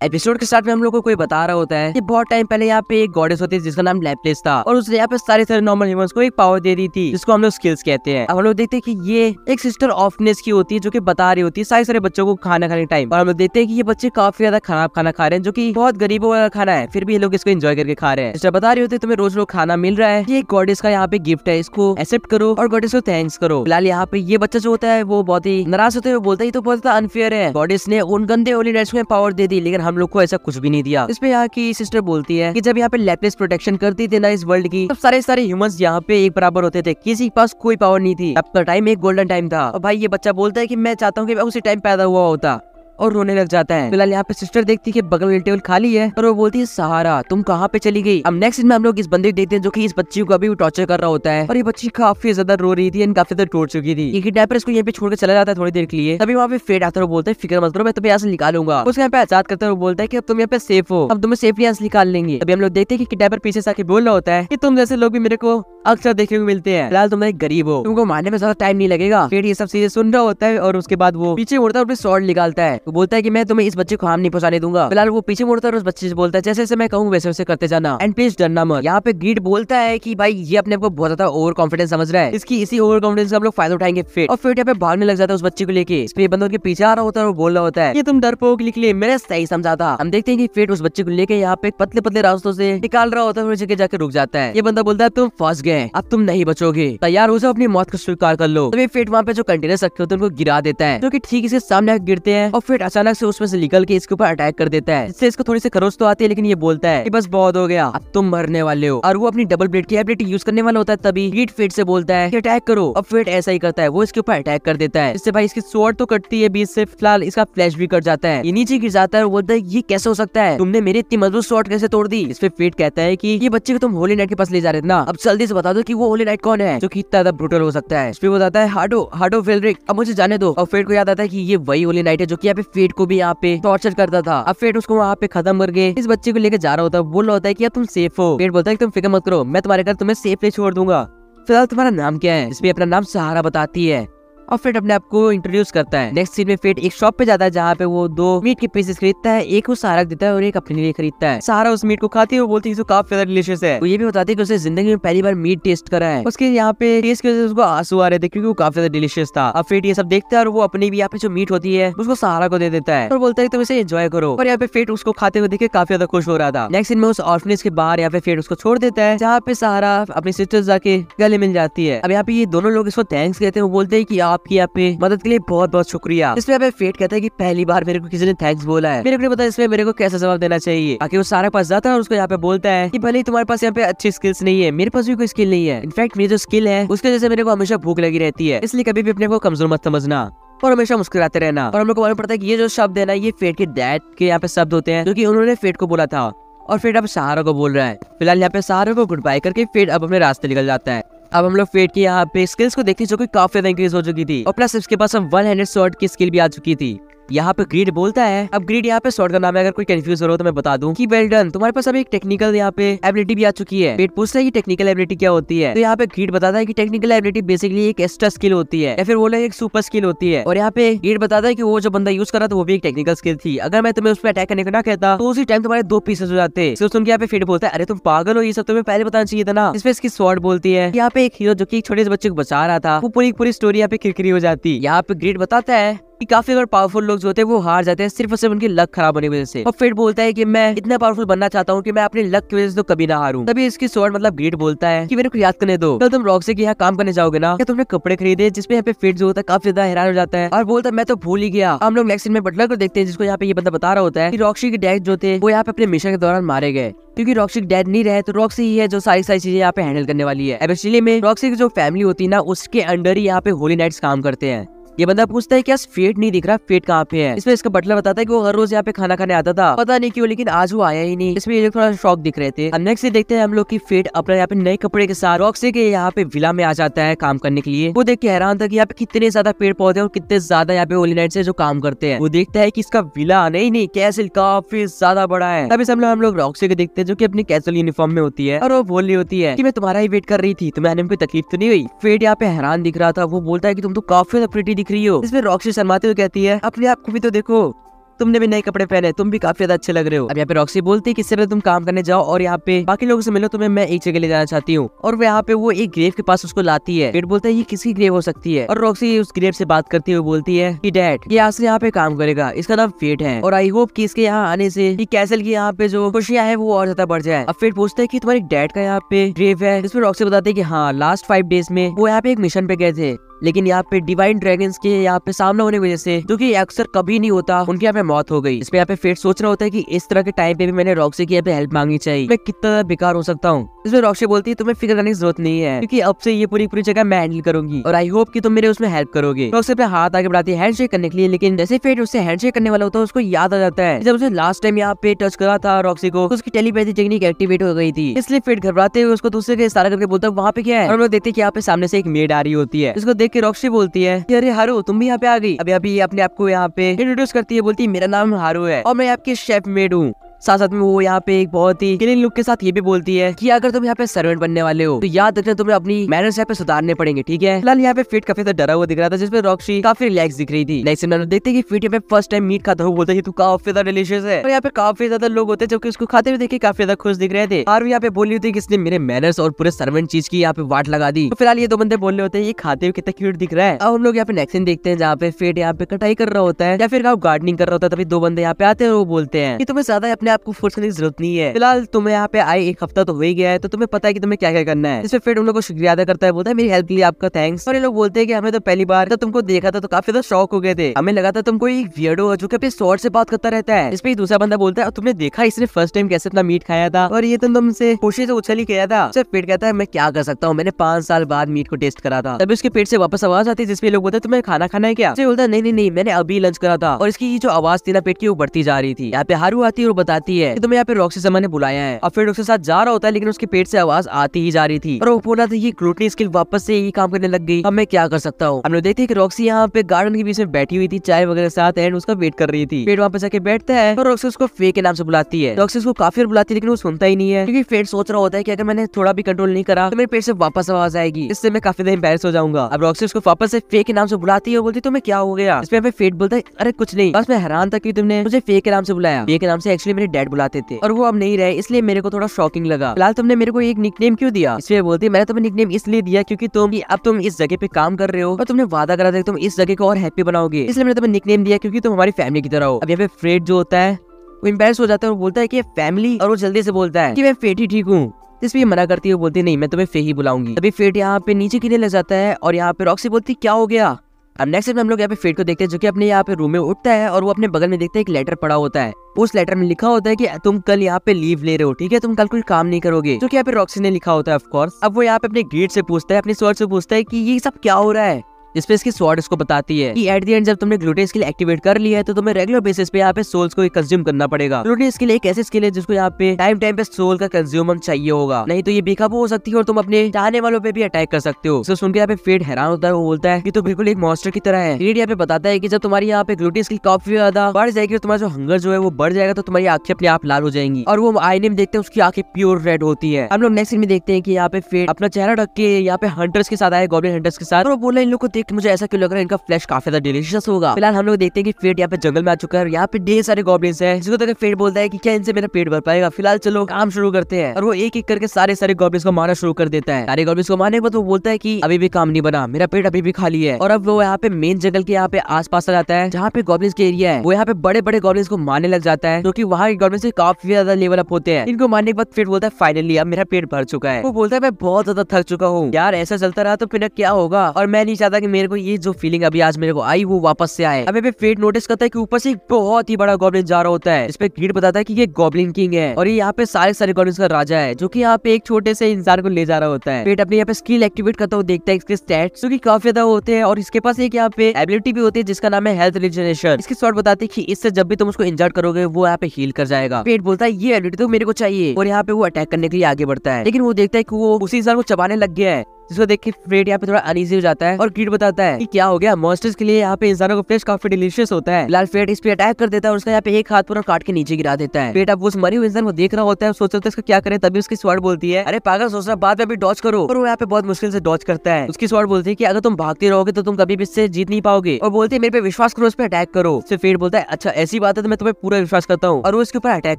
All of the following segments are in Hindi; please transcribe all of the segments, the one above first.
एपिसोड के स्टार्ट में हम लोग को कोई बता रहा होता है कि बहुत टाइम पहले यहाँ पे एक गॉडेस होती है जिसका नाम लैपलेस था और उसने यहाँ पे सारे सारे नॉर्मल ह्यूमंस को एक पावर दे दी थी, जिसको हम लोग स्किल्स कहते हैं। अब हम लोग देखते हैं कि ये एक सिस्टर ऑफनेस की होती है जो कि बता रही होती है सारे सारे बच्चों को खाना खाने टाइम और हम लोग देखते हैं कि ये बच्चे काफ़ी ज़्यादा खराब खाना खा रहे हैं, जो की बहुत गरीबों वाला खाना है, फिर भी ये लोग इसको एंजॉय करके खा रहे हैं। सिस्टर बता रही होती है, तुम्हें रोज रोज खाना मिल रहा है। ये गॉडेस का यहाँ पे गिफ्ट है, इसको एक्सेप्ट करो और गॉडेस को थैंक्स करो। फ़िलहाल यहाँ पे ये बच्चा जो होता है, वो बहुत ही नाराज़ होते हुए बोलता है तो बहुत ज़्यादा अनफेयर है। गॉडेस ने उन गंदे ओली पावर दे दी, लेकिन हम लोग को ऐसा कुछ भी नहीं दिया। इसमें यहाँ की सिस्टर बोलती है की जब यहाँ पे लेपलेस प्रोटेक्शन करती थी ना इस वर्ल्ड की, तब सारे सारे ह्यूमन यहाँ पे एक बराबर होते थे। किसी के पास कोई पावर नहीं थी। अब का टाइम एक गोल्डन टाइम था। और भाई ये बच्चा बोलता है की मैं चाहता हूँ की उसी टाइम पैदा हुआ होता। और रोने लग जाता है। फ़िलहाल यहाँ पे सिस्टर देखती है बगल वाली टेबल खाली है और वो बोलती है, सहारा, तुम कहाँ पे चली गई? अब नेक्स्ट में हम लोग इस बंदे को देखते हैं जो कि इस बच्ची को अभी टॉर्चर कर रहा होता है। और ये बच्ची काफ़ी ज़्यादा रो रही थी एंड काफ़ी ज़्यादा टूट चुकी थी। ये किडनैपर इसको यहाँ पे छोड़ चला जाता है थोड़ी देर के लिए। तभी वहाँ पे फेट आता है बोलता है, फ़िक्र मत करो, मैं तुम्हें यहाँ से निकालूँगा। उसके यहाँ पे आज़ाद करता है बोलता है की, अब तुम यहाँ पे सेफ़ हो। अब तुम्हें सेफली यहाँ से निकाल लेंगे। अभी हम लोग देखते हैं कि किडनैपर पीछे से आके बोल रहा होता है कि, तुम जैसे लोग भी मेरे को अक्सर देखने को मिलते हैं। फ़िलहाल तुम एक गरीब हो। तुमको मारने में ज़्यादा टाइम नहीं लगेगा। फिर ये सब चीज़ें सुन रहा होता है और उसके बाद वो पीछे मुड़ता है और निकालता है। वो बोलता है कि मैं तुम्हें इस बच्चे को हार्म नहीं पहुँचाने दूँगा। फ़िलहाल वो पीछे मुड़ता है और उस बच्चे से बोलता है जैसे जैसे मैं कहूँ, वैसे वैसे करते जाना। एंड प्लीज़ डरना मत। यहाँ पे ग्रीड बोलता है की भाई, ये अपने को बहुत ज़्यादा ओवर कॉन्फिडेंस समझ रहा है। इसकी इसी ओवर कॉन्फिडेंस का हम लोग फ़ायदा उठाएँगे फिर। और फिर यहाँ पे भागने लग जाता है उस बच्चे को लेके। पे बंदों के पीछे आ रहा होता है और बोल रहा होता है, ये तुम डरपोक निकले मैंने सही समझा था। हम देखते हैं कि फिर उस बच्चे को लेके यहाँ पे पतले पतले रास्तों से निकाल रहा होता है जगह जाकर रुक जाता है। ये बंदा बोलता है, तुम फंस गए अब तुम नहीं बचोगे। तैयार हो जाओ, अपनी मौत को स्वीकार कर लो। तभी फिर वहाँ पे जो कंटेनर रखे होते हैं, उनको गिरा देता है, जो की ठीक इसके सामने गिरते हैं और फिर अचानक से उसमें से निकल के इसके ऊपर अटैक कर देता है इससे इसको थोड़ी सी खरोच तो आती है, लेकिन ये बोलता है कि बस बहुत हो गया, अब तुम मरने वाले हो। और वो अपनी डबल ब्लेड की एबिलिटी यूज़ करने वाला होता है तभी हीट फिट से बोलता है अटैक करो। अब फिट ऐसा ही करता है, वो इसके ऊपर अटैक कर देता है इससे भाई इसकी सोर्ड तो कटती है बीच से फ़िलहाल इसका फ्लैश भी कट जाता है। ये नीचे गिर जाता है और बोलता है, ये कैसे हो सकता है? तुमने मेरी इतनी मज़बूत शॉर्ट कैसे तोड़ दी? इस पे फिट कहता है की, ये बच्चे को तुम होली नाइट के पास ले जा रहे थे ना। अब जल्दी से बता दो की वो होली नाइट कौन है? जो की इतना ब्रूटल हो सकता है। इस पे बताता है हाडो हाडो फेलरिक अब मुझे जाने दो। और फेट को याद आता है की ये वही होली नाइट है जो की यहाँ पे फेट को भी यहाँ पे टॉर्चर करता था। अब फेट उसको वहाँ पे खत्म करके इस बच्चे को लेकर जा रहा होता। है बोल रहा होता है कि तुम सेफ़ हो। फेट बोलता है तुम फ़िक्र मत करो। मैं तुम्हारे घर तुम्हें सेफली छोड़ दूँगा। फ़िलहाल तुम्हारा नाम क्या है? इसमें अपना नाम सहारा बताती है। और फिर अपने आप को इंट्रोड्यूस करता है। नेक्स्ट सीन में फेट एक शॉप पे जाता है, जहाँ पे वो दो मीट के पीसेस खरीदता है, एक वो सारा देता है और एक अपने लिए खरीदता है। सारा उस मीट को खाती है वो बोलती है काफ़ी ज़्यादा डिलीशियस है। वो ये भी बताती है कि उसे ज़िंदगी में पहली बार मीट टेस्ट करा है। उसके यहाँ पे टेस्ट की वजह से उसको आँसू आ रहे थे क्योंकि वो काफ़ी ज़्यादा डिलीशियस था। अब फिर ये सब देखता है और वो अपनी भी यहाँ पे जो मीट होती है, उसको सहारा को दे देता है। और बोलता है तुम इसे एंजॉय करो। और यहाँ पे फेट उसको खाते हुए देखे काफ़ी ज़्यादा खुश हो रहा था। नेक्स्ट दिन में उस ऑर्फनेज के बाहर यहाँ पे फेट उसको छोड़ देता है, जहाँ पे सहारा अपनी सिस्टर जाके गले मिल जाती है। अब यहाँ पे ये दोनों लोग इसको थैंक्स कहते हैं। वो बोलते हैं की आपकी यहाँ पे मदद के लिए बहुत बहुत शुक्रिया। इसमें हमें फेट कहता है कि पहली बार मेरे को किसी ने थैंक्स बोला है। मेरे को पता इसमें मेरे को कैसा जवाब देना चाहिए। बाकी वो सारे पास जाता है और उसको यहाँ पे बोलता है कि भले तुम्हारे पास यहाँ पे अच्छी स्किल्स नहीं है, मेरे पास भी कोई स्किल नहीं है। इनफैक्ट मेरी जो स्किल है, उसके जैसे मेरे को हमेशा भूख लगी रहती है। इसलिए कभी भी अपने को कमज़ोर मत समझना और हमेशा मुस्कुराते रहना। और हम लोग को मालूम पड़ता है कि ये जो शब्द है ना, ये फेट के डैड के यहाँ पे शब्द होते हैं, जो कि उन्होंने फेट को बोला था। और फिर अब सहारा को बोल रहा है। फ़िलहाल यहाँ पे सहारा को गुड बाय करके फिर अब अपने रास्ते निकल जाता है। अब हम लोग फेट की यहाँ पे। स्किल्स को देखते जो कि काफ़ी ज़्यादा इंक्रीज हो चुकी थी। और प्लस इसके पास हम वन हंड्रेड शॉर्ट की स्किल भी आ चुकी थी। यहाँ पे ग्रीड बोलता है। अब ग्रीड यहाँ पे शॉर्ट का नाम है अगर कोई कंफ्यूज हो तो मैं बता दूँ कि वेल डन तुम्हारे पास अभी एक टेक्निकल यहाँ पे एबिलिटी भी आ चुकी है। पेट पूछता है कि टेक्निकल एबिलिटी क्या होती है? तो यहाँ पे ग्रीड बताता है कि टेक्निकल एबिलिटी बेसिकली एक एक्स्ट्रा स्किल होती है, या फिर बोले एक सुपर स्किल होती है। और यहाँ पे ग्रीड बताता है की वो जो बंदा यूज़ कर रहा था, वो भी एक टेक्निकल स्किल थी। अगर मैं तुम्हें उस पर अटैक करने का ना कहता तो उसी टाइम तुम्हारे दो पीसेस हो जाते। सिर्फ़ के यहाँ पे फिर बोलता है, अरे, तुम पागल हो, ये सब तुम्हें पहले बताना चाहिए था ना। इसमें इसकी शॉर्ट बोलती है यहाँ पे एक हीरो जो की छोटे से बच्चे को बचा रहा था, वो पूरी पूरी स्टोरी यहाँ पे खिरखिरी हो जाती। है यहाँ पे ग्रेड बताता है कि काफ़ी अगर पावरफुल लोग जो होते हैं, वो हार जाते हैं, सिर्फ़ और सिर्फ़ उनकी लक खराब होने की वजह से। और फिर बोलता है कि मैं इतना पावरफुल बनना चाहता हूँ कि मैं अपनी लक की वजह से तो कभी ना हारूं। तभी इसकी स्वord मतलब ग्रेट बोलता है कि मेरे को याद करने दो। कल तुम रॉक से यहाँ काम करने जाओगे ना क्या तुमने कपड़े खरीदे जिसपे यहाँ पे फिट जो होता है, काफ़ी ज़्यादा हैरान हो जाता है। और बोलता है, मैं तो भूल ही गया। हम लोग नेक्स्ट में बटलर को देखते हैं, जिसको यहाँ पे ये बंदा बता रहा होता है की रॉक्सी के डैड जो थे, वो यहाँ पे अपने मिशन के दौरान मारे गए। क्योंकि रॉक्सी डैड नहीं रहे तो रॉक्सी ही है जो सारी सारी चीज़ें यहाँ पे हैंडल करने वाली है। एक्चुअली में रॉक्सी की जो फैमिली होती है ना, उसके अंडर ही यहाँ पे होली नाइट्स काम करते हैं। ये बंदा पूछता है क्या फेट नहीं दिख रहा फेट कहाँ पे है? इसमें इसका बटलर बताता है कि वो हर रोज यहाँ पे खाना खाने आता था। पता नहीं क्यों, लेकिन आज वो आया ही नहीं। इसमें ये थोड़ा शौक दिख रहे थे। नेक्स्ट देखते हैं हम लोग की फेट अपने यहाँ पे नए कपड़े के साथ रॉक्सी के यहाँ पे विला में आ जाता है काम करने के लिए। वो देख के हैरान था कि यहाँ पे कितने ज़्यादा पेड़ पौधे और कितने ज़्यादा यहाँ पे ओली नाइट से जो काम करते हैं। वो देखता है की इसका विला नहीं नहीं कैसल काफ़ी ज़्यादा बड़ा है। हम लोग हम लोग रॉक्सी को देखते हैं जो की अपनी कैसल यूनिफॉर्म में होती है और वो बोल रही होती है की मैं तुम्हारा ही वेट कर रही थी, तुम्हें कोई तकलीफ़ तो नहीं हुई? फेट यहाँ पे हैरान दिख रहा था। वो बोलता है की तुम तो काफ़ी दिख रही हो? इसमें रॉक्सी शर्माते हुए कहती है, अपने आप को भी तो देखो। तुमने भी नए कपड़े पहने, तुम भी काफ़ी ज़्यादा अच्छे लग रहे हो। अब यहाँ पे रॉक्सी बोलती है कि इससे पहले तुम काम करने जाओ और यहाँ पे बाकी लोगों से मिलो, तुम्हें मैं एक जगह ले जाना चाहती हूँ। और वो यहाँ पे वो एक ग्रेव के पास उसको लाती है। पेट बोलता है, ये किसकी ग्रेव हो सकती है? और रॉक्सी उस ग्रेव से बात करती हुई बोलती है कि डैड ये आज यहाँ पे काम करेगा। इसका नाम फेट है। और आई होप की इसके यहाँ आने से कैसल की यहाँ पे जो खुशियाँ है, वो और ज़्यादा बढ़ जाए। अब फेट पूछते है की, तुम्हारे डैड का यहाँ पे ग्रेव है? इसमें रॉक्सी बताते है की हाँ लास्ट फाइव डेज़ में वो यहाँ पे एक मिशन पे गए थे। लेकिन यहाँ पे डिवाइन ड्रैगन के यहाँ पे सामना होने की वजह से, जो कि अक्सर कभी नहीं होता, उनके यहाँ पे मौत हो गई। इसमें यहाँ पे फेट सोच रहा होता है की इस तरह के टाइम पे भी मैंने रॉक्सी की यहाँ पे हेल्प मांगनी चाहिए। मैं कितना बेकार हो सकता हूँ। इसमें रॉक्सी बोलती है, तुम्हें फ़िक्र करने की ज़रूरत नहीं है, क्योंकि अब से ये पूरी पूरी जगह मैं हैंडल करूँगी, और आई होप कि तुम मेरे उसमें हेल्प करोगे। रॉक्सी अपने हाथ आगे बढ़ाती है हैंड करने के लिए, लेकिन जैसे फेट उससे हैंड करने वाला होता है, उसको याद आ जाता है। जब उसे लास्ट टाइम यहाँ पे टच करा था रॉक्सी को उसकी टेलीपैथी टेक्निक एक्टिवेट हो गई थी। इसलिए फेट घबराते हुए उसको दूसरे के इशारा करके बोलता है, वहाँ पे क्या है? और देखते कि यहाँ पे सामने से एक मेड आ रही होती है। देख के रॉक्सी बोलती है है कि अरे हारू, तुम भी यहाँ पे आ गई। अभी अभी अपने आपको यहाँ पे इंट्रोड्यूस करती है, बोलती है, मेरा नाम हारू है और मैं आपकी शेफ मेड हूँ। साथ साथ में वो यहाँ पे एक बहुत ही क्लीन लुक के साथ ये भी बोलती है कि अगर तुम यहाँ पे सर्वेंट बनने वाले हो तो याद रखना तुम्हें अपनी मैनर्स यहाँ पे सुधारने पड़ेंगे ठीक है फ़िलहाल यहाँ पे फिट काफ़ी डरा हुआ दिख रहा था जिसमें रॉक्सी काफ़ी रिलैक्स दिख रही थी नेक्स्ट में देखते कि फिट यहाँ पे फ़र्स्ट टाइम मीट खाता हुआ बोलता है तू काफ़ी ज़्यादा डिलीशियस है और यहाँ पे काफ़ी ज़्यादा लोग होते हैं जो की उसको खाते हुए देखे काफ़ी ज़्यादा खुश दिख रहे थे और यहाँ पे बोली थी कि इसने मेरे मैनर्स और पूरे सर्वेंट चीज़ की यहाँ पे वाट लगा दी तो फ़िलहाल ये दो बंदे बोल रहे होते हैं ये खाते हुए कितना क्यूट दिख रहा है अब हम लोग यहाँ पे नेक्स्ट देखते हैं जहाँ पे फेट यहाँ पे कटाई कर रहा होता है या फिर गार्डनिंग कर रहा होता है तभी दो बंदे यहाँ पे आते हैं वो बोलते हैं कि तुम्हें ज़्यादा अपने आप को फोर्स करने की ज़रूरत नहीं है। फ़िलहाल तुम्हें यहाँ पे आए एक हफ़्ता तो हो ही गया है तो तुम्हें पता है कि तुम्हें क्या क्या करना है। इसमें फिर उन लोग को शुक्रिया अदा करता है, बोलता है, मेरी हेल्प के लिए आपका थैंक्स और ये लोग बोलते हैं कि हमें तो पहली बार जब तुमको देखा था तो काफ़ी ज़्यादा शौक हो गए थे। हमें लगा था तुमको एक वियर्डो जो कि अपने शॉर्ट से बात करता रहता है। इस पे दूसरा बंदा बोलता है तुमने देखा इसने फ़र्स्ट टाइम कैसे अपना मीट खाया था? और ये तो तुमसे खुशी से उछल ही गया था। सिर्फ़ पेट कहता है, मैं क्या कर सकता हूँ? मैंने पाँच साल बाद मीट को टेस्ट करा था। तभी उसके पेट से वापस आवाज़ आती है जिसमें लोग बोलते हैं, तुम्हें खाना खाना है क्या? बोलता नहीं नहीं नहीं, मैंने अभी लंच करा था। और इसकी जो आवाज़ थी ना, पेट की, वो बढ़ती जा रही थी। यहाँ पे हारू आती है और बताती है। तुम्हें यहाँ पे रॉक्सी समा ने बुलाया है। और फिर उसके साथ जा रहा होता है, लेकिन उसके पेट से आवाज़ आती ही जा रही थी। और वो बोला था, ये ग्लूटनी स्किल वापस से ही काम करने लग गई। अब मैं क्या कर सकता हूँ? हमने देखते कि रॉक्सी यहाँ पे गार्डन के बीच में बैठी हुई थी, चाय वगैरह साथ एंड उसका वेट कर रही थी। पेट पे जाके बैठता है, और रॉक्सी उसको फे के नाम से बुलाती है। रॉक्सी उसको काफ़ी बुलाती है, लेकिन वो सुनता ही नहीं है। क्योंकि फेट सोच रहा होता है कि अगर मैंने थोड़ा भी कंट्रोल नहीं करा तो मेरे पेट से वापस आवाज़ आएगी। इससे मैं काफ़ी देर एम्बेरस हो जाऊँगा। अब रॉक्सी उसको वापस से फे के नाम से बुलाती है बोलती तुम्हें क्या हो गया? इसमें फेट बोलता है, अरे कुछ नहीं। बस मैं हैरान था कि तुमने मुझे फे के नाम से बुलाया। फे के नाम से एक्चुअली मेरे डैड बुलाते थे और वो अब नहीं रहे, इसलिए मेरे को थोड़ा शॉकिंग लगा। फ़िलहाल तुमने मेरे को एक निकनेम क्यों दिया? इसलिए बोलती मैंने तुम्हें निकनेम इसलिए दिया क्योंकि तुम अब तुम इस जगह पे काम कर रहे हो और तुमने वादा करा था तुम इस जगह को और हैप्पी बनाओगे। इसलिए मैंने तुम्हें निकनेम दिया क्योंकि तुम हमारी फैमिली की तरह हो। अब यहाँ पे फ्रेड जो होता है, वो इम्पेस हो जाता है और बोलता है कि फैमिली और वो जल्दी से बोलता है कि मैं फेटी ठीक हूँ। जिसपे मना करती है बोलती नहीं, मैं तुम्हें फे ही बुलाऊँगी। तभी फेट यहाँ पे नीचे गिरने लग जाता है और यहाँ पे रॉक्सी बोलती क्या हो गया? अब नेक्स्ट टाइम हम लोग यहाँ पे फेट को देखते हैं, जो कि अपने यहाँ पे रूम में उठता है और वो अपने बगल में देखते हैं एक लेटर पड़ा होता है। उस लेटर में लिखा होता है कि तुम कल यहाँ पे लीव ले रहे हो, ठीक है? तुम कल कोई काम नहीं करोगे। जो कि यहाँ पे रॉक्सी ने लिखा होता है ऑफकोर्स अब वो यहाँ पे अपने गेट से पूछता है, अपने स्वर से पूछता है की ये सब क्या हो रहा है? जिसपे इसकी स्वॉर्ड इसको बताती है कि एट दी एंड जब तुमने ग्लूटे स्किल एक्टिवेट कर लिया है तो तुम्हें रेगुलर बेसिस पे यहाँ पे सोल्स को कंज्यूम करना पड़ेगा। ग्लूटे स्किल एक ऐसी स्किल है जिसको यहाँ पे टाइम टाइम पे सोल का कंज्यूम चाहिए होगा। नहीं तो ये बेकाबू हो सकती है और तुम अपने चाहने वालों पे भी अटैक कर सकते हो। सुन के यहाँ पे फेड हैरान होता है वो बोलता है की तो बिल्कुल एक मॉस्टर की तरह है। यहाँ पे बताता है की जब तुम्हारी यहाँ पे ग्लूटे स्किल काफ़ी ज़्यादा बढ़ जाएगी और तुम्हारा जो हंगर जो है वो बढ़ जाएगा तो तुम्हारी आँखें अपने आप लाल हो जाएँगी। और वो आईने में देखते हैं, उसकी आँखें प्योर रेड होती है। हम लोग नेक्स्ट में देखते हैं की यहाँ पे फेड अपना चेहरा ढक के यहाँ पे हंटर्स के साथ आए गॉबलिन हंटर्स के साथ। और बोला इन लोग को देख मुझे ऐसा क्यों लग रहा है इनका फ्लैश काफ़ी ज़्यादा डिलीशियस होगा। फ़िलहाल हम लोग देखते हैं कि फेट यहाँ पे जंगल में आ चुका है यहाँ पे ढेर सारे गॉबलिन्स है, जिसको तक फेट बोलता है की क्या इनसे मेरा पेट भर पाएगा। फ़िलहाल चलो काम शुरू करते हैं और वो एक एक करके सारे सारे गॉबलिन्स को मारना शुरू कर देता है। सारे गॉबलिन्स को मारने के बाद वो बोलता है की अभी भी काम नहीं बना, मेरा पेट अभी भी खाली है। और अब वो यहाँ पे मेन जंगल के यहाँ पे आस पास आ जाता है, जहाँ पे गॉबलिन्स के एरिया है। वो यहाँ पे बड़े बड़े गॉबलिन्स को मारने लग जाता है क्योंकि वहाँ के गॉबलिन्स काफ़ी ज़्यादा लेवल अप होते हैं। इनको मारने के बाद फिर बोलता है फाइनली अब मेरा पेट भर चुका है। वो बोलता है, मैं बहुत ज़्यादा थक चुका हूँ। यार ऐसा चलता रहा तो फिर क्या होगा? और मैं नहीं चाहता मेरे को ये जो फीलिंग अभी आज मेरे को आई, वो वापस से आए। अभी फेट नोटिस करता है कि ऊपर से एक बहुत ही बड़ा गॉबलिन जा रहा होता है। इस पे बताता है कि ये गॉबलिन किंग है और ये यहाँ पे सारे सारे गॉबलिन का राजा है, जो की यहाँ पे एक छोटे से इंसान को ले जा रहा होता है। फेट अपने यहाँ पे स्किल एक्टिवेट करता हुआ देखता है इसके स्टैट्स जो कि काफ़ी ज़्यादा होते हैं और इसके पास एक यहाँ पे एबिलिटी भी होती है, जिसका नाम है इसकी शॉर्ट बताते हैं कि इससे जब भी तुम उसको इंजर्ड करोगे, वो यहाँ पे हील कर जाएगा। पेट बोलता है, ये एबिलिटी तो मेरे को चाहिए और यहाँ पे वो अटैक करने के लिए आगे बढ़ता है। लेकिन वो देखता है कि वो उसी इंसान को चबाने लग गया है। जिसको देख के फ्रेड यहाँ पे थोड़ा अनईजी हो जाता है और कीट बताता है कि क्या हो गया। मॉन्स्टर्स के लिए यहाँ पे इंसानों का फ्लेश काफ़ी डिलीशियस होता है। लाल फ्रेड इस पे अटैक कर देता है और उसका यहाँ पे एक हाथ पूरा काट के नीचे गिरा देता है। फ्रेड अब उस मरी हुए इंसान को देख रहा होता है सोच रहा है इसका क्या करे, तभी उसकी स्वाड बोलती है, अरे पागल, सोच रहा बाद में अभी डॉच करो। और वो यहाँ पे बहुत मुश्किल से डॉच करता है। उसकी स्वाड बोलती है की, अगर तुम भागते रहोगे तो तुम कभी भी इससे जीत नहीं पाओगे। और बोलते मेरे पे विश्वास करो उस पर अटैक करो। फिर फेड बोलता है अच्छा ऐसी बात है तो मैं तुम्हें पूरा विश्वास करता हूँ। और वो इसके ऊपर अटैक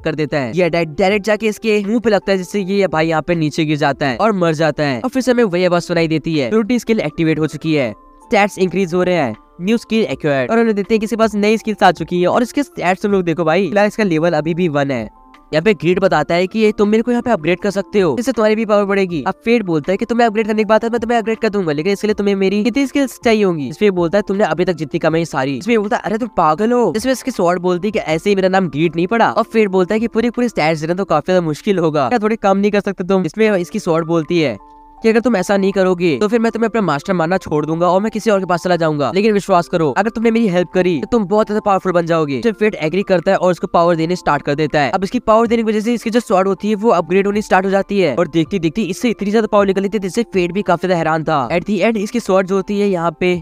कर देता है। ये अटैक डायरेक्ट जाके इसके मुँह पे लगता है जिससे ये भाई यहाँ पे नीचे गिर जाता है और मर जाता है। और फिर से हमें वही सुनाई देती है। प्योरिटी स्किल एक्टिवेट हो चुकी है। स्टैट्स इंक्रीज हो रहे हैं। न्यू स्किल एक्वायर्ड और उन्हें देखते हैं किसी पास नई स्किल्स आ चुकी है। और इसके स्टैट्स लोग देखो भाई। फ़िलहाल इसका लेवल अभी भी वन है। यहाँ पे ग्रेड बताता है कि ये तुम मेरे को यहाँ पे अपग्रेड कर सकते हो। इससे तुम्हारी भी पावर बढ़ेगी। अब फेड बोलता है कि तुम्हें अपग्रेड करने के बाद मैं तुम्हें अपग्रेड कर दूँगा। लेकिन इसके लिए तुम्हें मेरी कितनी स्किल्स चाहिए होंगी? इसमें बोलता है, तुमने अभी तक जितनी कमाई सारी। इसमें बोलता है, अरे तुम पागल हो। इसमें इसकी स्वॉर्ड बोलती है ऐसे ही मेरा नाम ग्रीड नहीं पड़ा। और फेड बोलता है कि पूरी पूरी स्टैट्स देना तो काफ़ी ज़्यादा मुश्किल होगा। थोड़ी कम नहीं कर सकते तुम? इसमें इसकी स्वॉर्ड बोलती है। कि अगर तुम ऐसा नहीं करोगे तो फिर मैं तुम्हें अपना मास्टर मानना छोड़ दूँगा और मैं किसी और के पास चला जाऊँगा। लेकिन विश्वास करो, अगर तुमने मेरी हेल्प करी तो तुम बहुत ज़्यादा पावरफुल बन जाओगे। तो फिर एग्री करता है और उसको पावर देने स्टार्ट कर देता है। अब इसकी पावर देने की वजह से इसकी जो स्वाड होती है, वो अपग्रेड होनी स्टार्ट हो जाती है। और देखती देखती इससे इतनी ज़्यादा पावर निकलती थी, जिससे फेट भी काफ़ी ज़्यादा हैरान था। एट दी एंड इसकी स्वाड जो होती है यहाँ पे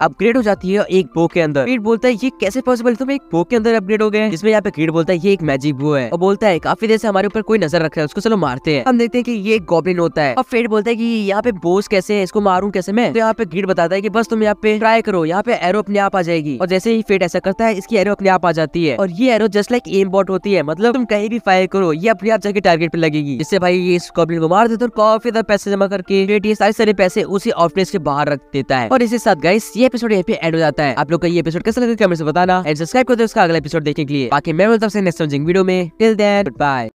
अपग्रेड हो जाती है एक बो के अंदर। क्रीड बोलता है, ये कैसे पॉसिबल तुम एक बो के अंदर अपग्रेड हो गए जिसमें यहाँ पे क्रीड बोलता है, ये एक मैजिक बो है। और बोलता है, काफ़ी देर से हमारे ऊपर कोई नज़र रख रहा है, उसको चलो मारते हैं। हम देखते हैं कि ये एक गॉब्लिन होता है। और फेड बोलता है कि, यहाँ पे बोस कैसे है? इसको मारू कैसे मैं? तो यहाँ पे ग्रीड बताता है कि, बस तुम यहाँ पे ट्राई करो, यहाँ पे एरो अपने आप आ जाएगी। और जैसे ही फेड ऐसा करता है, इसकी एरो अपने आप आ जाती है। और ये arrow just like aimbot होती है मतलब तुम कहीं भी फायर करो, ये अपने आप जाके टारगेट पे लगेगी। जिससे भाई ये इस गॉब्लिन को मार देते और काफ़ी पैसे जमा करके ये सारे सारे पैसे उसी ऑफनेस के बाहर रख देता है। और इसी साथ गाइस ये एपिसोड यहाँ पे एंड हो जाता है। आप लोग का ये एपिसोड कैसा लगा? कमेंट से बताना। एंड सब्सक्राइब कर दो उसका अगला एपिसोड देखने के लिए। बाकी मैं बोलता हूँ नेक्स्ट वीडियो में। Till then bye